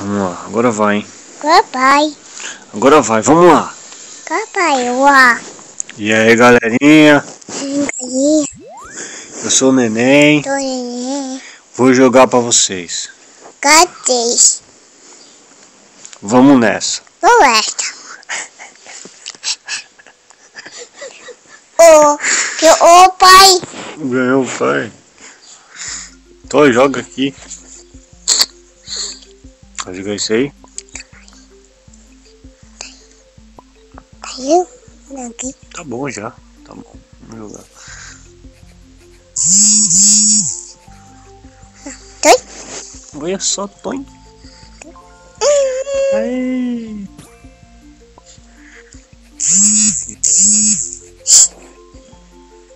Vamos lá, agora vai, hein? Papai. Agora vai, vamos lá. Papai, uá. E aí, galerinha? Eu sou o Neném. tô neném. Vou jogar pra vocês. Gates. Vamos nessa. Floresta. Ô, que ô pai. Ganhou, pai. Tô, joga aqui. Desliga isso aí. Caiu? Aqui. Tá bom já. Tá bom. Vamos jogar. Toi? Olha só, Toi. Ai.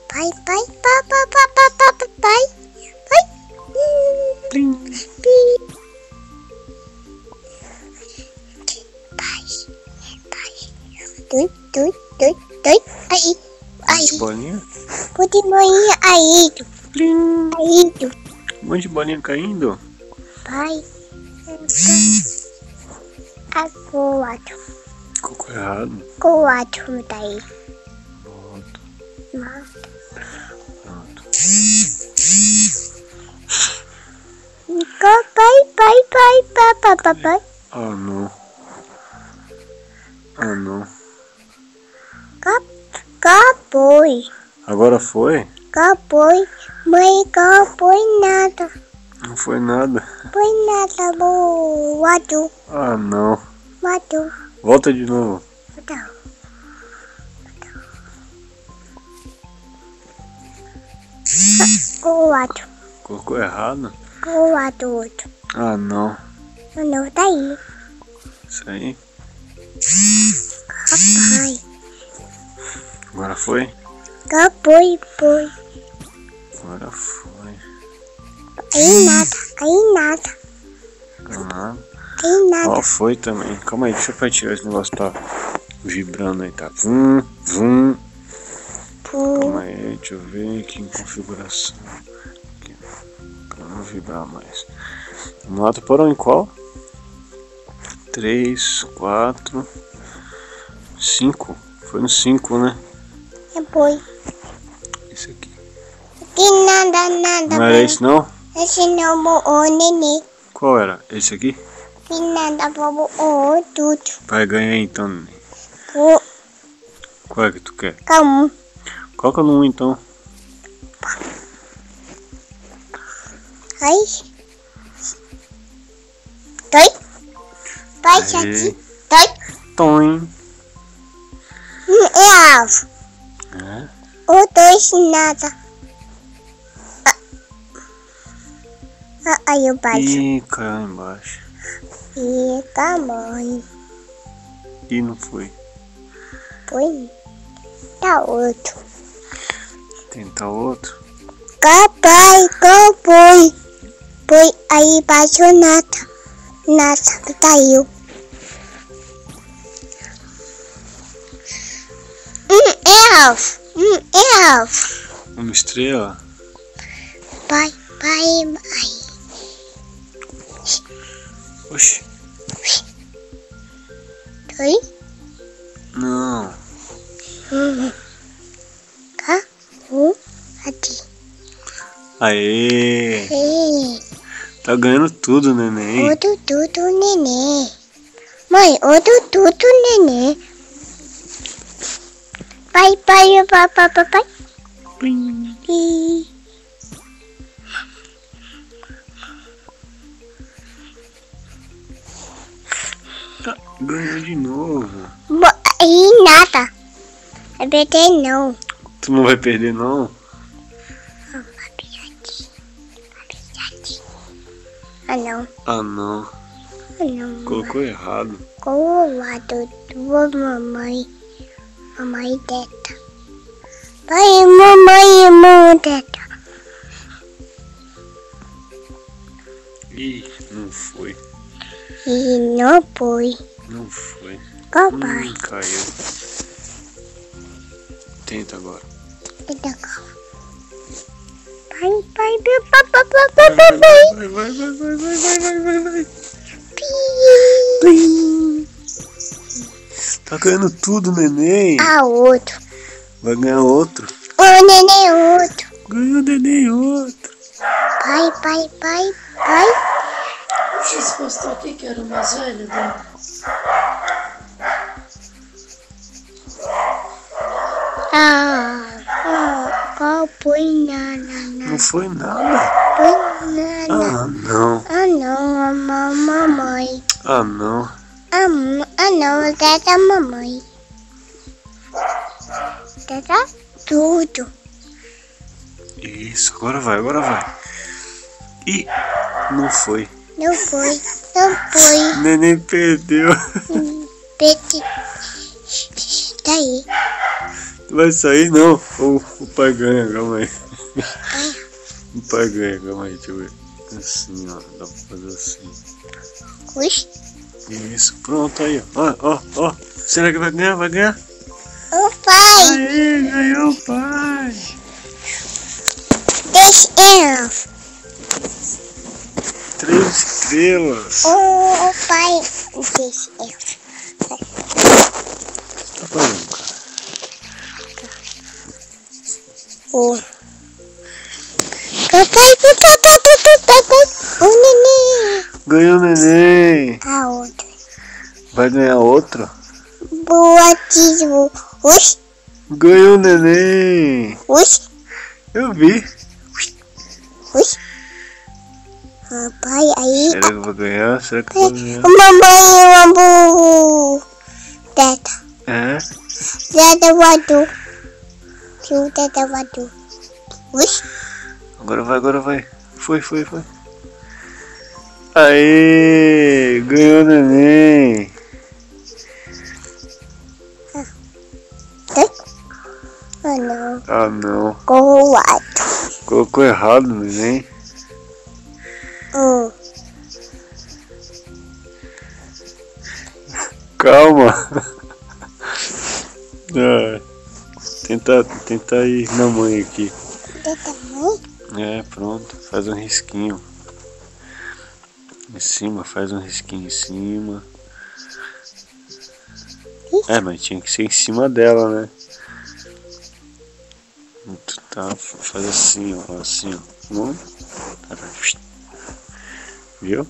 Pai, pai, pa, pa, pa, pa, pa, pai. Pai. Plim. Plim. Caído. Caído. Um monte de bolinha caindo? Pai. Então, coado. Cocô errado? Coado daí. Moto. Moto. Pronto. Papai, pai, pai, papai, papai. Ah, oh, não. Ah, oh, não. Cap, capoi. Agora foi? Acabou. Mãe, acabou nada. Não foi nada. Foi nada, bo. Matu, Ah, não. matu. Volta de novo. Então. Quatro. Colocou errado? Quatro, outro. Ah, não. Não, tá aí. Isso aí. Papai. Agora foi? Acabou, foi. Agora foi. Aí nada, aí nada, Ah, aí nada. ó, foi também. Calma aí, deixa eu tirar esse negócio tá vibrando aí, tá? Vum, vum. Calma aí, deixa eu ver aqui em configuração. Aqui, pra não vibrar mais. Vamos lá, tu parou em qual? 3, 4, 5. Foi no 5, né? é boi. Aqui. Que nada, nada. Não era esse não? Esse não o nenê. Qual era? Esse aqui? Que nada, bobo, o tudo. Vai ganhar então, neném. O Qual é que tu quer? cão. Coloca no 1 então. Ai. Dois. Pai, Aí. sete. Dois. Toim. Um é alvo. É. O dois, nada. Ah, aí o baixo. Ih, caiu embaixo. E tamanho. Ih, não foi. Põe. Tá outro. Tentar outro. Papai, foi? Foi aí baixo nada. Nada, caiu. É alvo. Hum, é alvo. Uma estrela. Pai, pai, pai. Oxi. Oi? Não. Tá? aqui. Aê! Aê. Tá ganhando tudo, neném. Outro tudo, neném. Mãe, outro tudo, neném. Pai, pai, papai, papai. Plim. Ganhou de novo. Bo- Ih, nada. É BT não. Tu não vai perder, não? Ah, não. Ah, não. Ah, não. Colocou errado. Qual o lado da mamãe? Mamãe teta. Pai, mamãe, mamãe teta. Ih, não foi. E não foi. Não foi. Papai. Hum, caiu. Tenta agora. Tenta cá. Pai, pai, pai, pai, pai, pai, pai, pai, pai. Vai, vai, vai, vai, vai, vai, vai, vai, vai. Pi, Pi. Plim. Tá ganhando tudo, neném. A outro. Vai ganhar outro. O neném outro. Ganhou neném outro. Pai, pai, pai, pai. Deixa eu te mostrar aqui que era o mais velho dela. Ah, qual põe na, na, na, Não foi nada. põe na, na. Ah, não. Ah, não, a ma- mamãe. Ah, não. Ah, ah, não, é da mamãe. Tá tudo. Isso, agora vai, agora vai. Ih, não foi. Não foi, não foi. Neném perdeu. Peti. Tá aí. Vai sair não. O, o pai ganha, calma aí. O pai ganha, calma aí, deixa eu ver. Assim, ó. Dá pra fazer assim. Ux. Isso, pronto aí, ó. Ó, ó, ó. Será que vai ganhar? Vai ganhar? O pai. Aê, ganhou o pai. Deixa eu. Três estrelas. O, o pai. Deixa eu. O. Papai, papai. O neném. Ganhou o neném. A outra. Vai ganhar outro? Boa, tio. Ux, Ganhou o neném. ux, Eu vi. ux. Papai, aí. Será que eu vou ganhar? Será que eu vou ganhar? Mamãe, mamãe. Teta. É? Teta, vadu. Tio, teta, vadu. Ux. Agora vai, agora vai. Foi, foi, foi. Aê! Ganhou neném. Ah, não. Ah, não. Colocou errado o neném. Hum. Calma. Ah, tenta, tenta ir na mãe aqui. Teta, mãe. É, pronto. Faz um risquinho. Em cima, faz um risquinho em cima. É, mas tinha que ser em cima dela, né? Tu tá, faz assim, ó, assim, ó. Viu?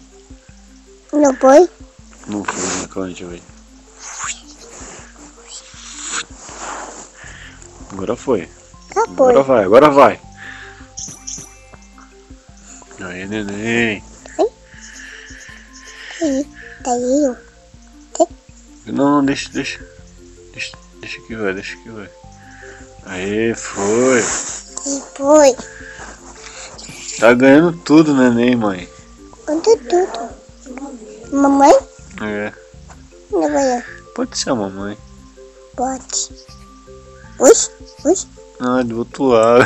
Não foi? Não foi, né? Calma aí, deixa eu Agora foi. Acabou. Agora vai, agora vai. Aí, neném. Aí, tá aí, ó. Não, não, deixa, deixa. Deixa, deixa que vai, deixa que vai. Aê, foi. E foi. Tá ganhando tudo, neném, mãe. Quanto tudo. Mamãe? É, Não vai. pode ser a mamãe. Pode. Não, é do outro lado.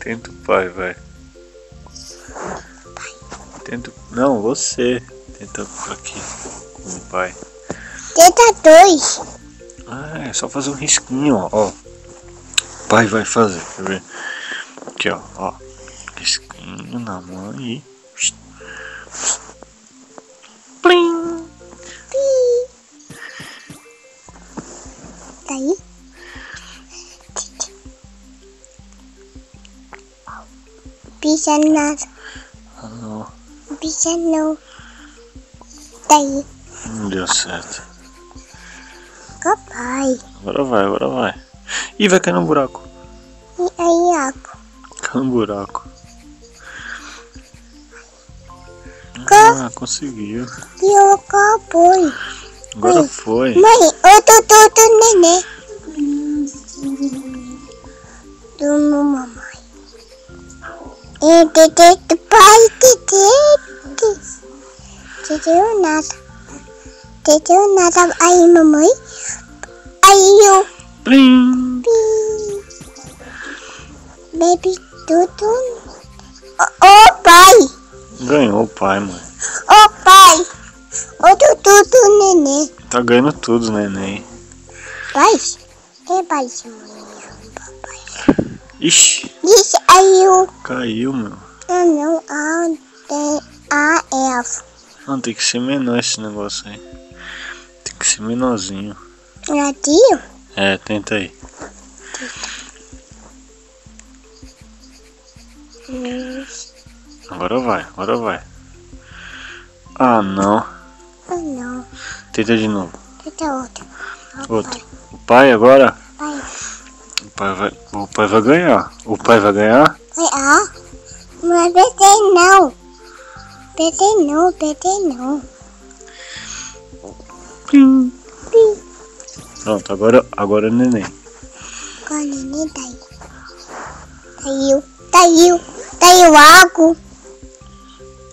Tenta o pai, vai. Tenta. Não, você. Tenta aqui com o pai. Teta dois. Ah, é só fazer um risquinho, ó. ó. O pai vai fazer, quer ver? Aqui, ó, ó. Risquinho na mão e. Tá aí. Ah, não, Pisa não. Tá aí. não deu certo. Papai. Agora vai, agora vai. Ih, vai cair no buraco. E aí, água. Caiu no buraco. Ah, conseguiu. E eu acabou. Agora Oi. foi. Mãe, eu tô todo neném. Do meu mamãe. E tete do pai, tete. Tete nada. Tete nada. Aí, mamãe. Aí, eu. Plim! Pi. Baby, tudo. Ô, ô, pai. Ganhou o pai, mãe. Ô, pai. Ô, tudo, tudo, neném. Tá ganhando tudo, neném. Pai. É pai. Ixi, aí, eu. caiu, meu. Ah, não. Ah, Tem a elfo. Não, tem que ser menor esse negócio aí. Tem que ser menorzinho. Ladinho? É, tenta aí. Agora vai, agora vai. Ah, não. ah, não. Tenta de novo. Tenta outro. Outro. O pai agora? O pai vai, o pai vai ganhar. O pai vai ganhar? Ah. Não é PT não. PT não, PT não. Pronto, agora, agora é neném. Agora nem daí. Caiu. Caiu. Caiu água.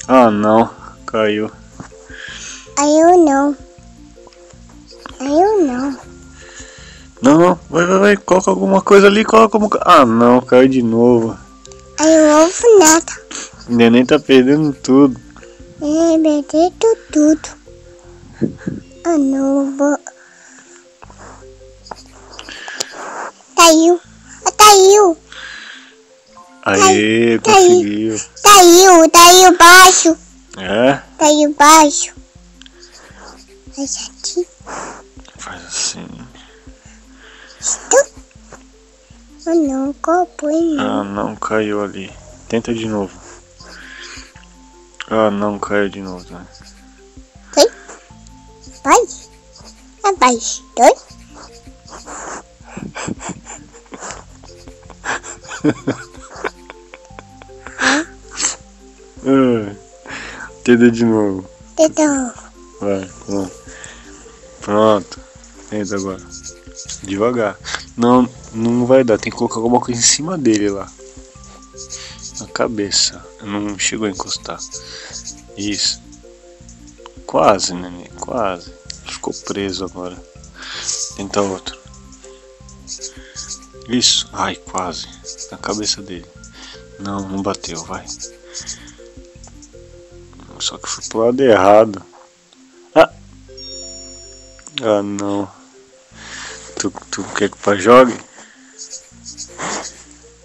Ah, não. Caiu. Caiu não. Caiu não. Não, não. Vai, vai, vai. Coloca alguma coisa ali. Coloca alguma coisa. Ah, não. Caiu de novo. Caiu ovo nada. O neném tá perdendo tudo. É, perdi tudo. Ah, não. Vou... Caiu. Ah, Caiu. Aê, Caiu. conseguiu. Caiu. Caiu baixo. É? Caiu baixo. Faz aqui. Faz assim. Ah, não. Copo, hein? Ah, não. Caiu ali. Tenta de novo. Ah, não. Caiu de novo. Né? Vai. Abaixo. Dois. Ah, tenta de novo. Dedo. Vai, pronto. Pronto. Tenta agora. Devagar. Não, não vai dar. Tem que colocar alguma coisa em cima dele lá. Na cabeça. Não chegou a encostar. Isso. Quase, neném. Quase. Ficou preso agora. Tenta outro. Isso. Ai, quase. Na cabeça dele. Não, não bateu. Vai. Só que foi pro lado errado. Ah! Ah, não. Tu, tu quer que o pai jogue?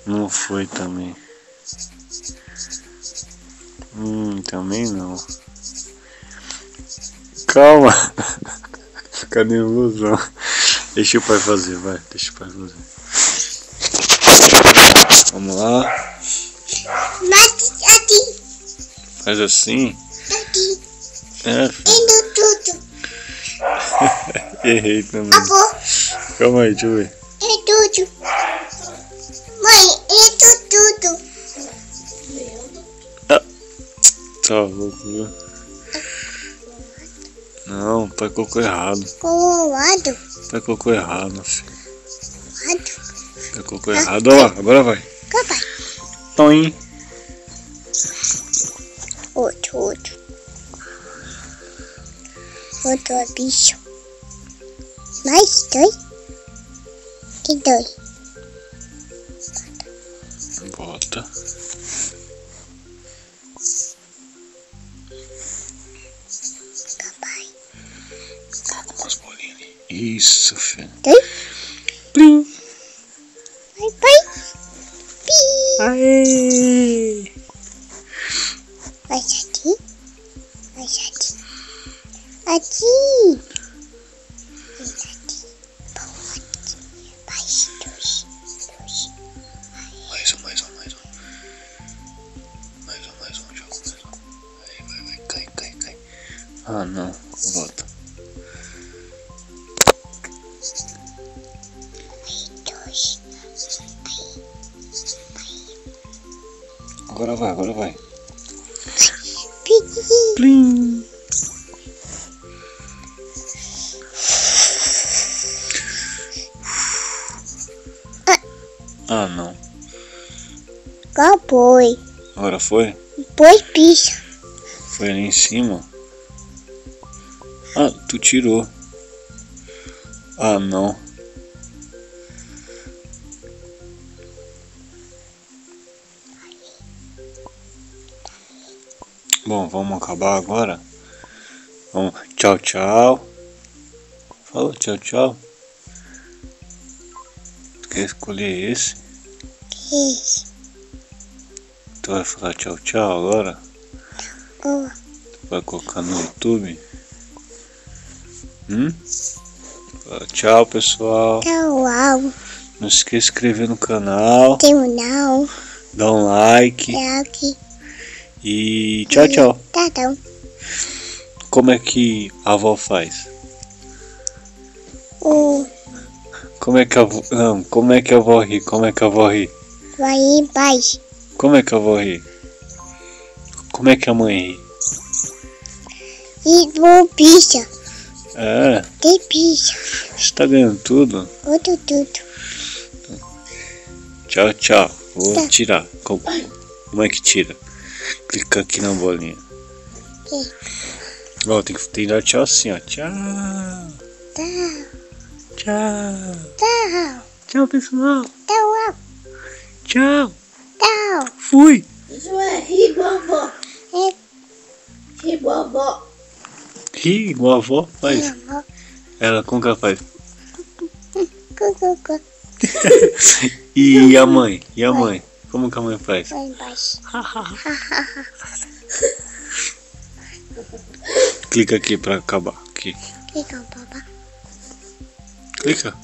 Não foi também. Hum, também não. Calma. Fica nervoso. Deixa o pai fazer, vai. Deixa o pai fazer. Vamos lá. Aqui. Faz assim. Aqui. É, errei também. Avô. Calma aí, deixa eu ver. É tudo. Mãe, é tudo, tudo. Tá louco, viu? Não, pai colocou errado. Colorado. Pai colocou errado, filho. Lado. O pai colocou errado. Olha lá, agora vai. Papai. Toim. Outro, outro. Outro bicho. Mais dois. E dois. Bota. Papai. Coloca umas bolinhas ali. Isso, filho. Dois. Plim. Pai, pai. Pi. Aê! Mais aqui. Mais aqui. Aqui. Ah, não. Acabou. Agora foi? Depois pisa. Foi ali em cima. Ah, tu tirou. Ah, não. Bom, vamos acabar agora. Vamos. Tchau, tchau. Fala tchau, tchau. Quer escolher esse? Isso. Tu vai falar tchau, tchau agora? Oh, Vai colocar no YouTube? Hum? Tchau, pessoal. tchau. Não esqueça de se inscrever no canal, Tem um não. dar um like É aqui. e tchau, tchau. Tá, tá. Como é que a avó faz? O Como é que a avó... Não, como é que a avó ri? Como é que a avó ri? Vai embaixo. Como é que a avó ri? Como é que a mãe ri? E do bicho. É, Tem bicho. você tá ganhando tudo? Outro tudo. Tchau, tchau. Vou Tá. tirar. Como, como é que tira? Clica aqui na bolinha. Aqui. Ó, tem que, tem que dar tchau assim, ó. Tchau. Tchau. Tchau. Tchau. Tchau, pessoal. Tchau. Tchau. Tchau. Fui. Isso é rir igual a avó. É. Rir igual a avó. Ri igual a avó. Faz. Ela, como que ela faz? Cu, cu, cu. E a mãe? E a mãe? Como que a mãe faz? Vai embaixo. Clica aqui pra acabar. Aqui. Com papai. Clica.